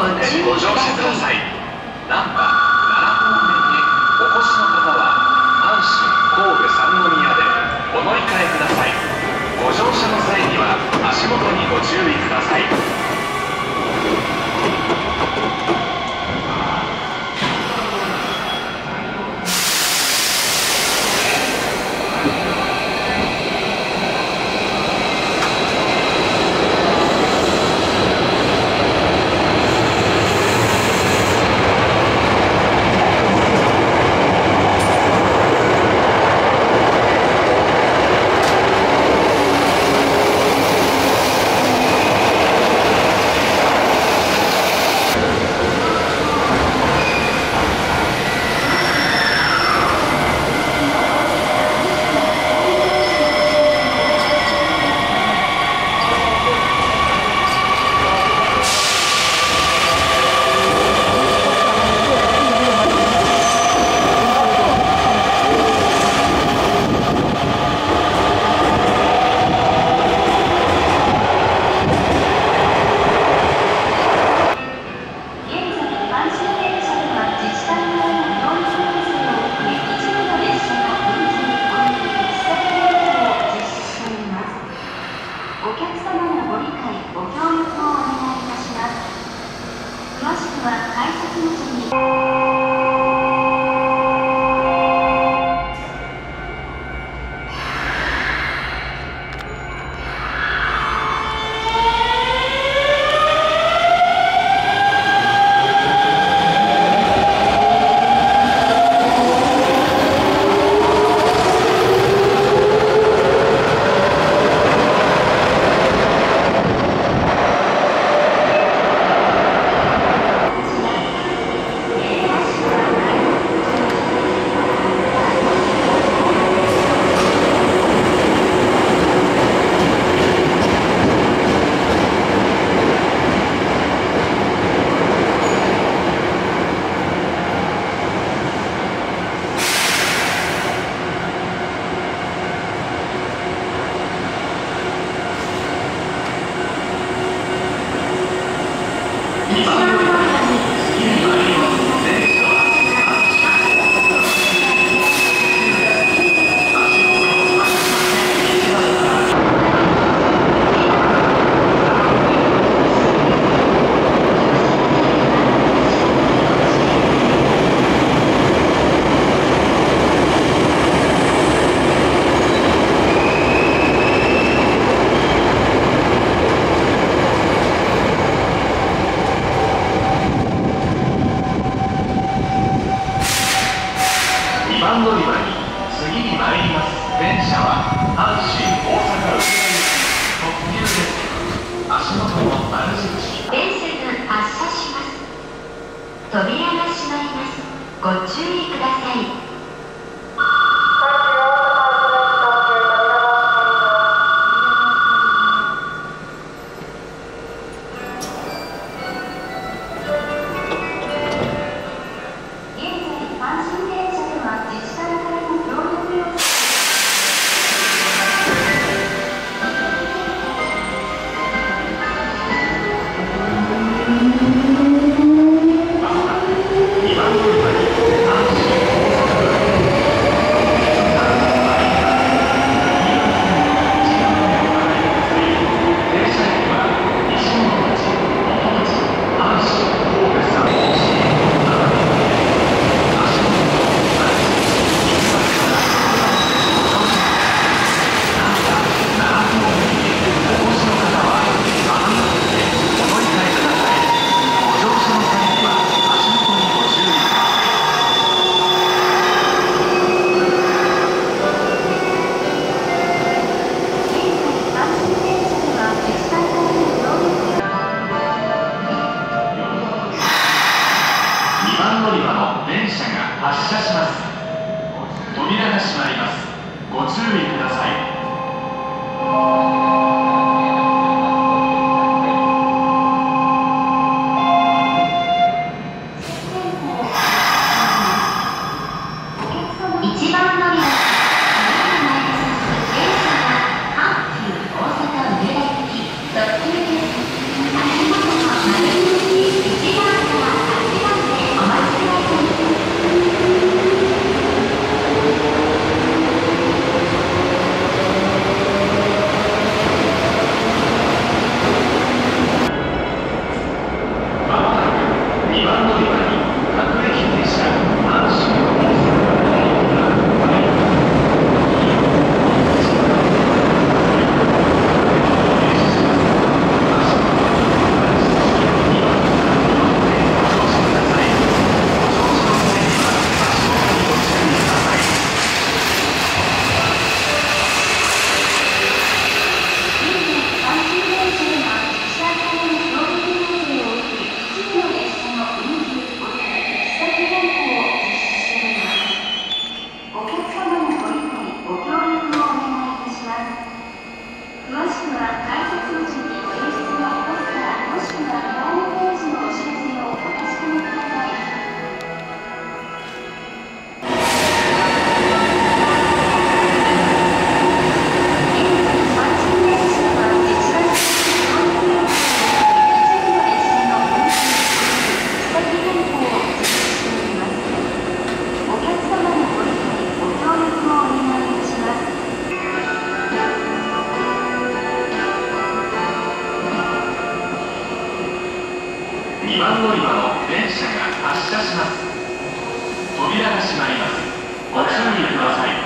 運転ごください難波奈良方面へお越しの方は阪神神戸三宮でお乗り換えください。ご乗車の際には足元にご注意ください。番乗り場の電車が発車します。扉が閉まります。ご注意ください。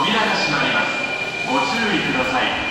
扉が閉まります。ご注意ください。